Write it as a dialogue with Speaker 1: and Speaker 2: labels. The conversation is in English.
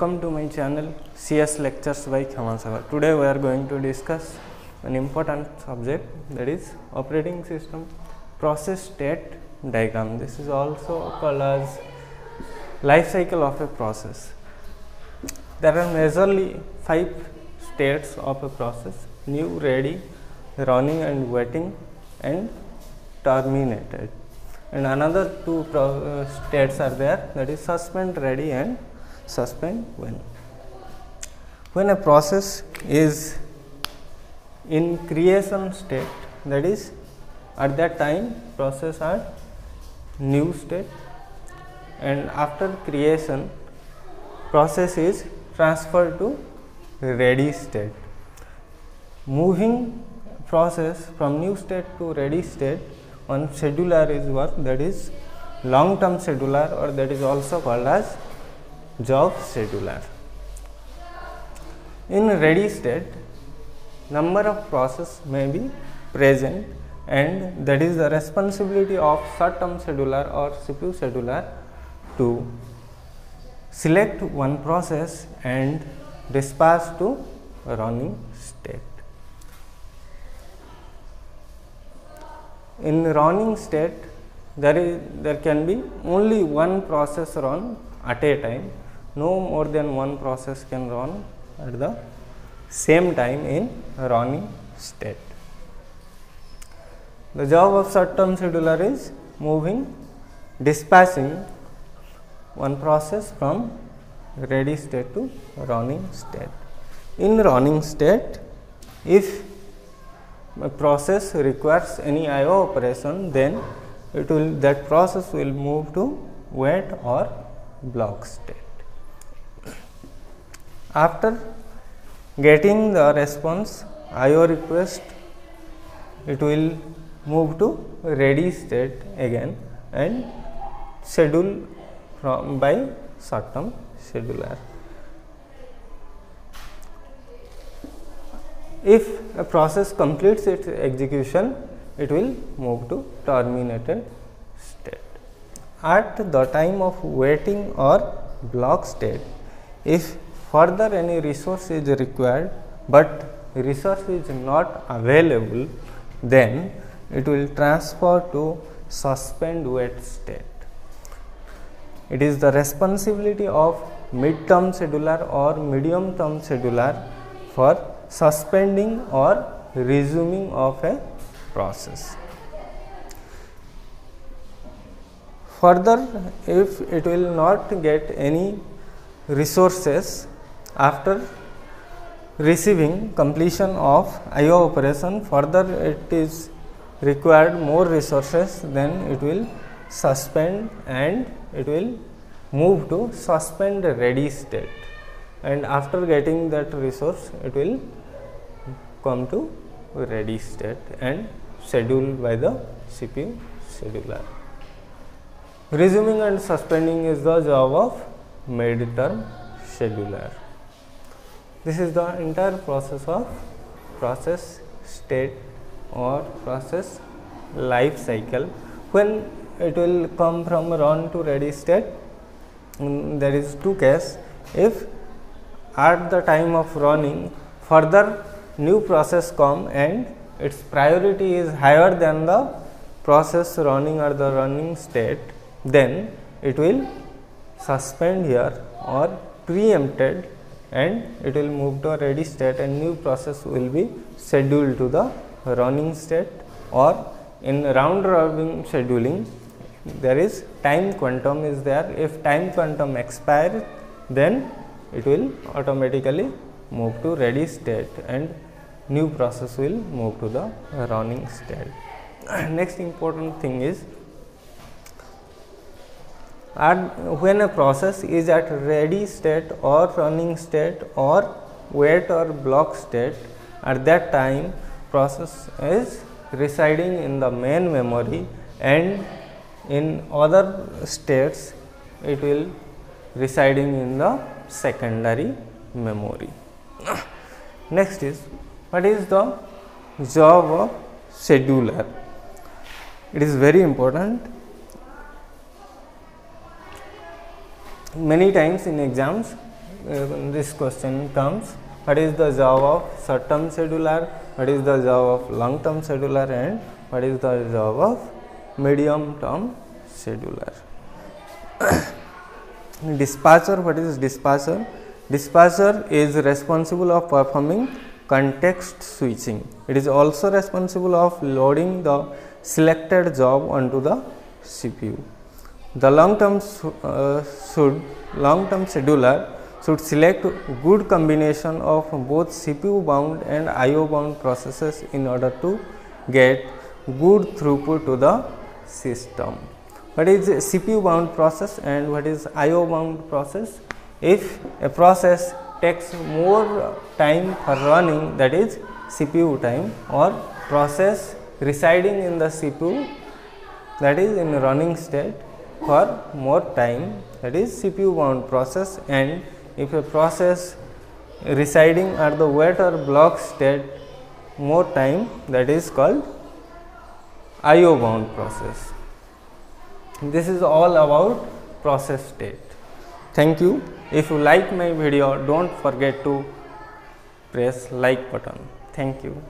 Speaker 1: Welcome to my channel CS Lectures by Kshyamasagar. Today we are going to discuss an important subject that is operating system process state diagram. This is also called as life cycle of a process. There are majorly five states of a process new, ready, running and waiting and terminated and another two uh, states are there that is suspend ready and suspend when when a process is in creation state that is at that time process are new state and after creation process is transferred to ready state. Moving process from new state to ready state one scheduler is work that is long term scheduler or that is also called as job scheduler. In ready state, number of process may be present and that is the responsibility of short term scheduler or CPU scheduler to select one process and dispatch to running state. in running state there is there can be only one process run at a time no more than one process can run at the same time in running state the job of short term scheduler is moving dispatching one process from ready state to running state in running state if a process requires any IO operation, then it will that process will move to wait or block state. After getting the response IO request, it will move to ready state again and schedule from by short term scheduler. if a process completes its execution it will move to terminated state at the time of waiting or block state if further any resource is required but resource is not available then it will transfer to suspend wait state it is the responsibility of mid term scheduler or medium term scheduler for suspending or resuming of a process. Further, if it will not get any resources after receiving completion of IO operation, further it is required more resources, then it will suspend and it will move to suspend ready state and after getting that resource it will come to ready state and scheduled by the CPU scheduler. Resuming and suspending is the job of mid-term scheduler. This is the entire process of process state or process life cycle. When it will come from run to ready state, mm, there is two case. If at the time of running further new process come and its priority is higher than the process running or the running state then it will suspend here or preempted and it will move to a ready state and new process will be scheduled to the running state or in round robin scheduling there is time quantum is there if time quantum expires then it will automatically move to ready state and new process will move to the running state. Next important thing is at when a process is at ready state or running state or wait or block state at that time process is residing in the main memory and in other states it will residing in the secondary memory. Next is what is the job of scheduler? It is very important. Many times in exams uh, this question comes what is the job of short term scheduler, what is the job of long term scheduler and what is the job of medium term scheduler. dispatcher what is dispatcher? Dispatcher is responsible of performing context switching. It is also responsible of loading the selected job onto the CPU. The long term uh, should long term scheduler should select good combination of both CPU bound and IO bound processes in order to get good throughput to the system. What is CPU bound process and what is IO bound process? If a process takes more time for running that is CPU time or process residing in the CPU that is in running state for more time that is CPU bound process and if a process residing at the wait or block state more time that is called IO bound process. This is all about process state. Thank you. If you like my video don't forget to press like button. Thank you.